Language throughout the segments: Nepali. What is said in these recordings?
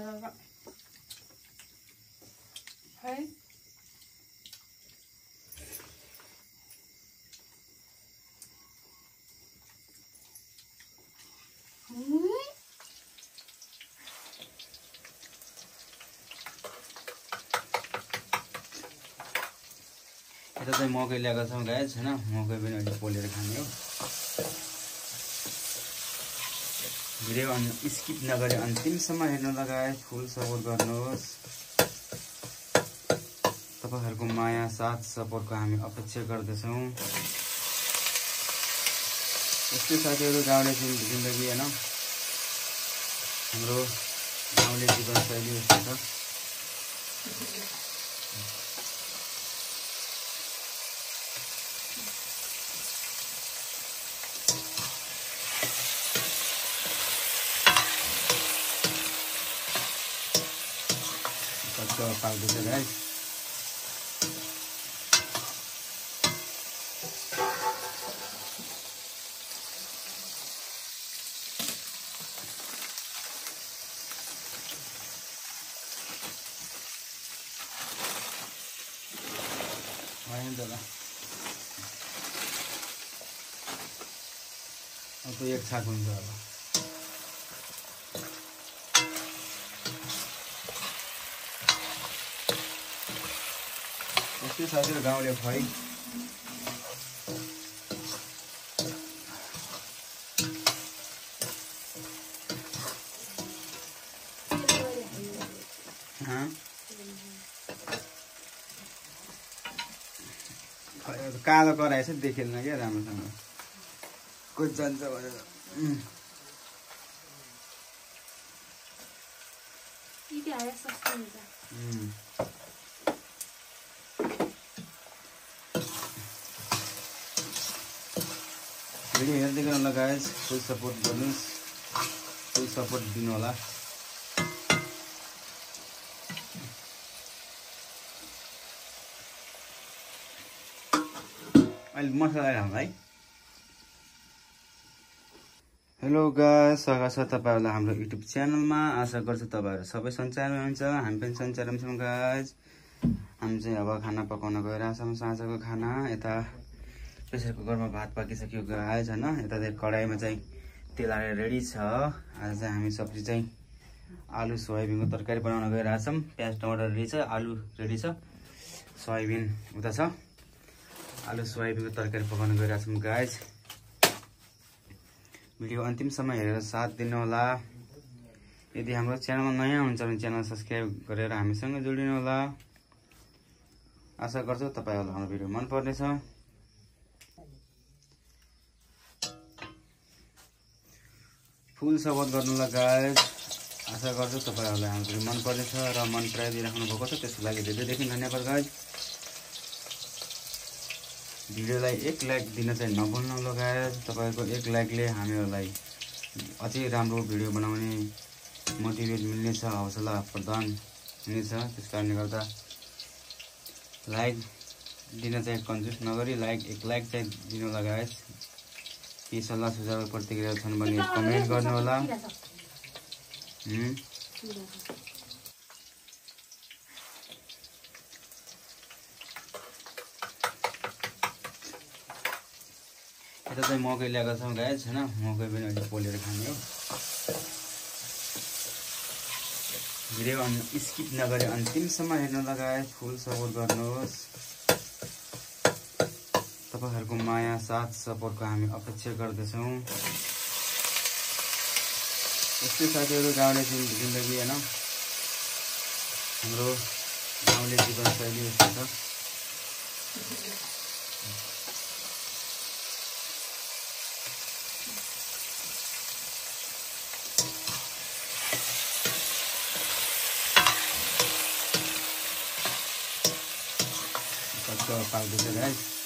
là gấp. Thấy. Ừ. यता चाहिँ मकै ल्याएको छौँ गाइज होइन मकै पनि अहिले पोलेर खाने हो भिडियो अन् स्किप नगरी अन्तिमसम्म हेर्नु लगाए फुल सपोर्ट गर्नुहोस्। तपाईँहरूको माया साथ सपोर्टको हामी अपेक्षा गर्दछौँ। यस्तै साथीहरू गाउँले जिन- जिन्दगी होइन हाम्रो गाउँले जीवनशैली यस्तो छ। कस्तो पाक्दैछ गाइस अब एक छाक हुन्छ अब। यस्तै साथीहरू गाउँले? खै, कालो कराएछ देखेन क्या राम्रोसँग। कोही जान्छ भनेर। Ini ayah भिडियो हेर्दै गर्नु लगाएस फुल सपोर्ट गर्नुहोस् फुल सपोर्ट दिनु होला अहिले मसला हाल्नु है हेलो गाइस स्वागत छ तपाईँहरूलाई हाम्रो युट्युब च्यानलमा। आशा गर्छु तपाईँहरू सबै सञ्चारमा हुन्छ हामी पनि सञ्चारमा छौँ गाइस हामी चाहिँ अब खाना पकाउन गइरहेछौँ साँझको खाना। यता प्रेसर कुकरमा भात पाकिसक्यो गाइस होइन यता चाहिँ कराईमा चाहिँ तेल हालेर रेडी छ। आज चाहिँ हामी सब्जी चाहिँ आलु सोयाबिनको तरकारी बनाउन गइरहेछौँ प्याज टमाटर रेडी छ आलु रेडी छ सोयाबिन उता छ। आलु सोयाबिनको तरकारी पकाउन गइरहेछौँ गाइस भिडियो अन्तिमसम्म हेरेर साथ दिनुहोला। यदि हाम्रो च्यानलमा नयाँ हुन्छ भने च्यानल सब्सक्राइब गरेर हामीसँग जोडिनु होला आशा गर्छु तपाईँहरूलाई हाम्रो भिडियो मनपर्नेछ। फुल सपोर्ट गर्नुलाई गाइस आशा गर्छु तपाईँहरूलाई हाम्रो मनपर्नेछ र मन पराइदिइराख्नु भएको छ त्यसको लागि धेरैदेखि धन्यवाद गाइस भिडियोलाई एक लाइक दिन चाहिँ नभुल्नु लगाएर तपाईँको एक लाइकले हामीहरूलाई अझै राम्रो भिडियो बनाउने मोटिभेट मिल्नेछ हौसला प्रदान हुनेछ। त्यस कारणले गर्दा लाइक दिन चाहिँ कन्जुस नगरी लाइक एक लाइक चाहिँ दिनु लगायत केही सल्लाह सुझाव प्रतिक्रिया छन् भने कमेन्ट गर्नुहोला। हुँ? यता चाहिँ मकै ल्याएको छौँ गाइस होइन मकै पनि अहिले पोलेर खाने हो। भिडियो अन् स्किप नगरी अन्तिमसम्म हेर्नु लगाए फुल सपोर्ट गर्नुहोस्। तपाईँहरूको माया साथ सपोर्टको हामी अपेक्षा गर्दछौँ। यस्तै साथीहरू गाउँले जिन- जिन्दगी होइन? हाम्रो गाउँले जीवनशैली यस्तो छ। पाक्दैछ गाइस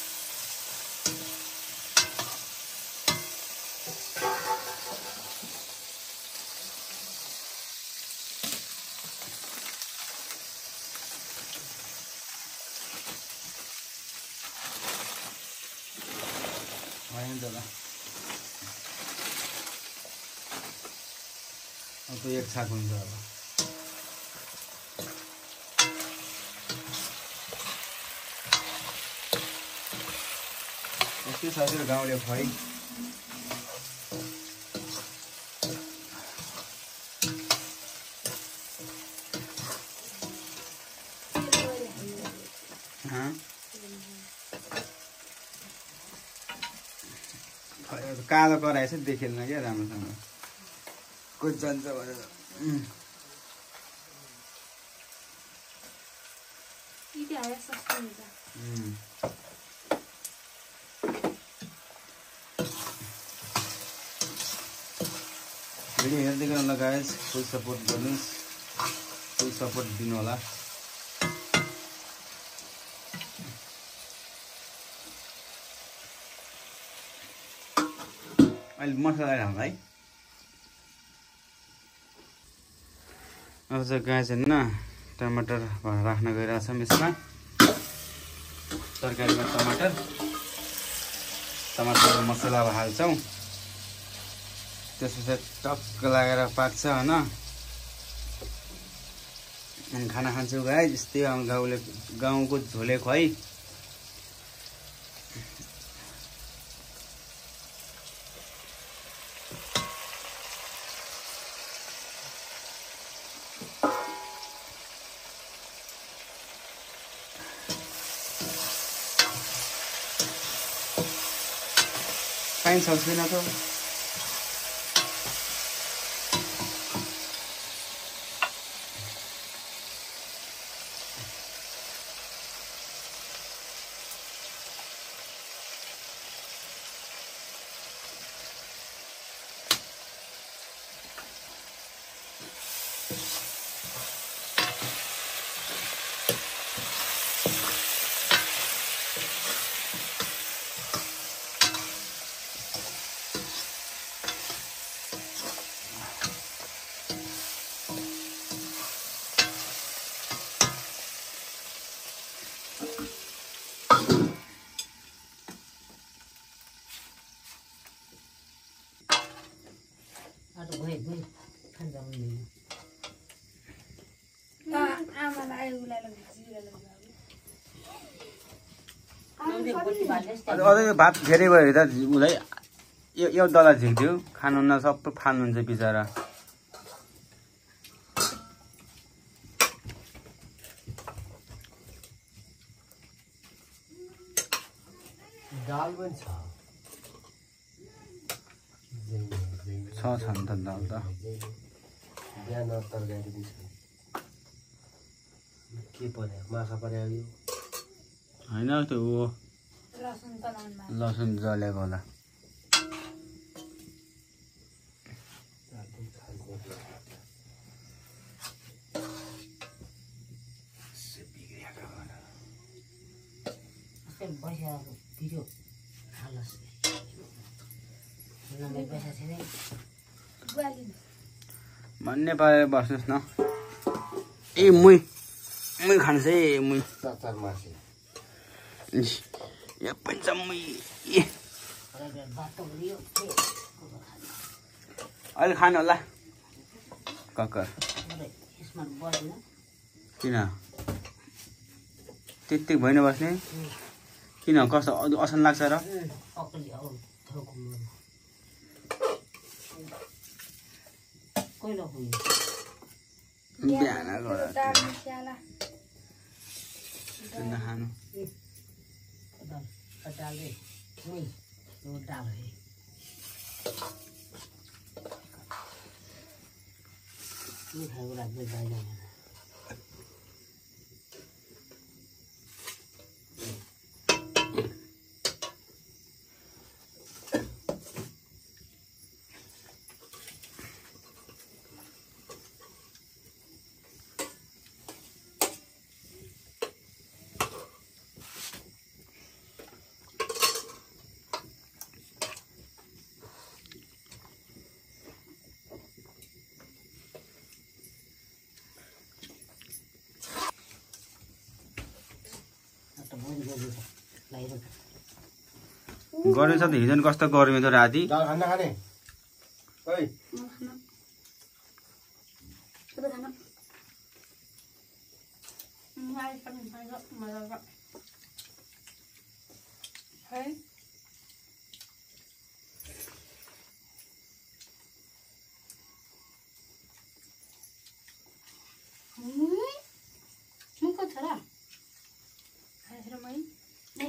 भयो नि त ल। अब एक छाक हुन्छ अब यस्तै सजिलो गाउँले? खै, अब कालो कराएछ देखिएन क्या राम्रोसँग। कोही जान्छ भनेर। भिडियो हेर्दै गर्नु गाइस फुल सपोर्ट गर्नुहोस्। फुल सपोर्ट दिनु होला अहिले मसला हाल्नु है। अब चाहिँ गाई चाहिँ होइन टमाटर राख्न गइरहेछौँ यसमा तरकारीमा टमाटर। टमाटर मसला अब हाल्छौँ। त्यसपछि टक्क लागेर पाक्छ होइन। अनि खाना खान्छौँ गाई यस्तै गाउँले गाउँको झोले खुवाइ पाइन्छ छैन त Aduh, अझ अझै यो भात धेरै भयो त उसलाई यो एउटा डल्ला झिक्थ्यो खानुहुन्न सबै फाल्नुहुन्छ बिचरा। दाल पनि छ। छ नि त दाल त। बिहान तरकारी पनि छ के पर्यो माछा पर्यो यो? होइन त्यो लसुन जलेको होला। भन्ने पारेर बस्नुहोस् न। ए मुई। मुई खानुहोस् है मुई। अहिले खानु होला ककर Udah, ismat buat ni. किन त्यति भइ नबस्ने किन कस्तो असन लाग्छ र Aku dia, Pasal ni. Ni. Ludah ni. Ni saya ulang dia banyak. गर्मी छ त हिजो नि कस्तो गर्मी थियो राति? दाल खाना खाने ओइ तपाईँ खानु मलाई पनि खान्छ मजाको है मुखको छोरा खाएर मै नै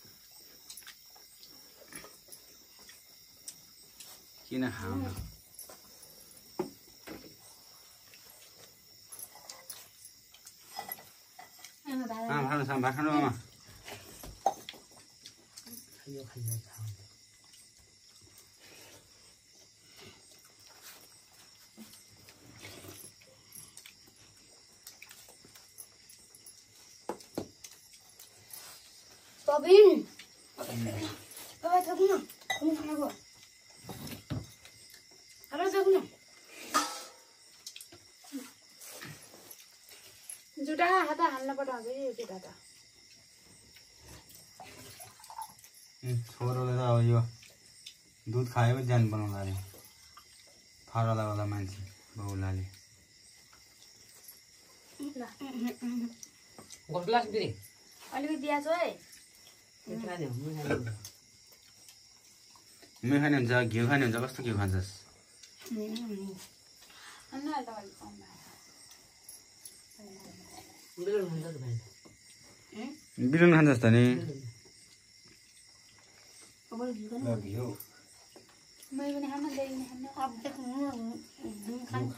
दुध खाला त एकदमै আছে अन्त दुध बिहान झुल्ला चाहिँ दो दुधले दूध खाने नहीं हाँ किन खाउँ आमा भाडा आमा खानु छ भात खानु आमा खायो खायो खायो Robin! Baba, tago na. Ano ka nagawa? Ano, tago जुटा हात हाल्न पठाउँछ कि यो केटा त छोरोले त अब यो दुध खायो पो ज्यान बनाउला अरे फरला वाला मान्छे बाउलाले अलिकति दिएछ है खाने हुन्छ घिउ खाने हुन्छ कस्तो घिउ खान्छस् अन्त अहिले त नि। खान्छ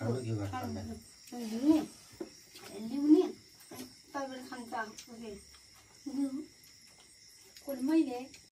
मैले